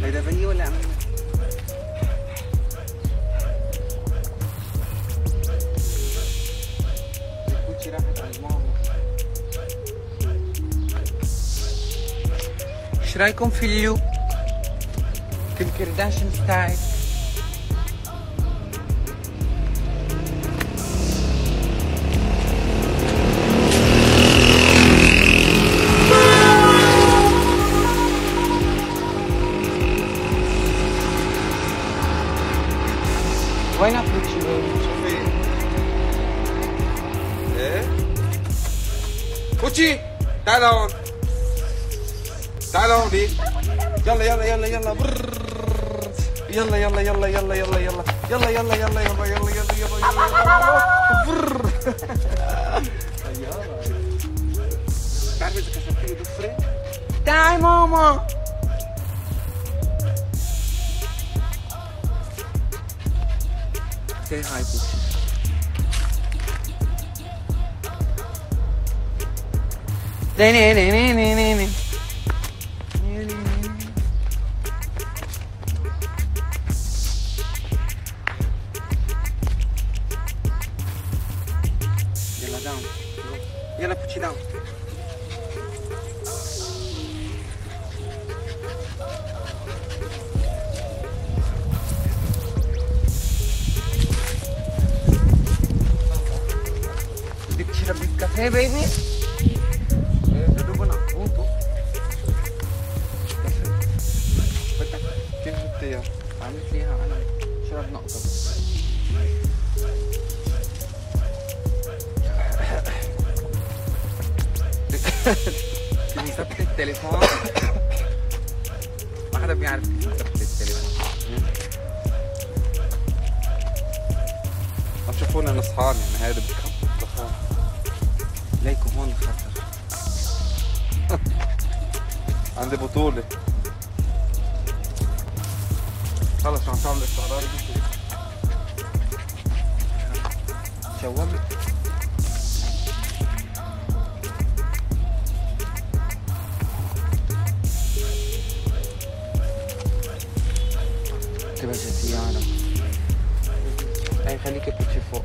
Beda banyo wala. Nagkutsi rahat ang mama. وين بوتشي شوفي ايه بوتشي تعال هون تعال هون بيك يلا يلا يلا يلا برررر. يلا يلا يلا يلا يلا يلا يلا يلا يلا يلا يلا يلا يلا يلا برررر. بتعرف اذا كسرت لي ضفري؟ تعي ماما Okay, hi, Poochie. Yalla down. Yalla Poochie down. দেখছিলাম বিখ্যাত বেরিয়ে بيثبت التليفون ما حدا بيعرف يثبت التليفون طب شوفونا أنا اصحابي أنا هادي devo tulle خلاص عشان تعمل استعراض شوال تبقى شتيانة هيخليك تبكي فوق